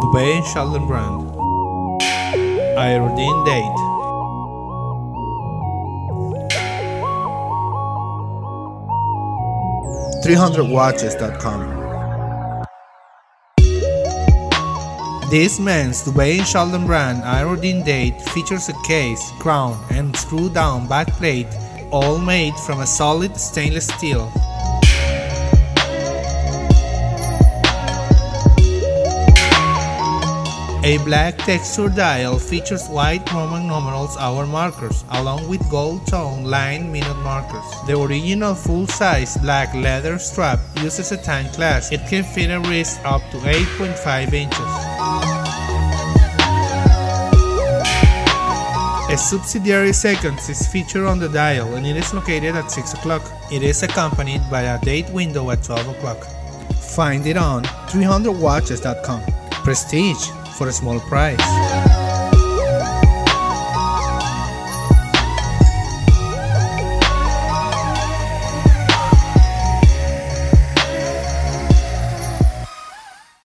Dubey and Sheldon brand. Aerodyn date. .300watches.com This men's Dubey and Sheldon brand Aerodyn date features a case, crown, and screw down back plate, all made from a solid stainless steel. A black texture dial features white Roman numerals hour markers, along with gold tone line minute markers. The original full-size black leather strap uses a time class. It can fit a wrist up to 8.5 inches. A subsidiary seconds is featured on the dial and it is located at 6 o'clock. It is accompanied by a date window at 12 o'clock. Find it on 300watches.com Prestige for a small price.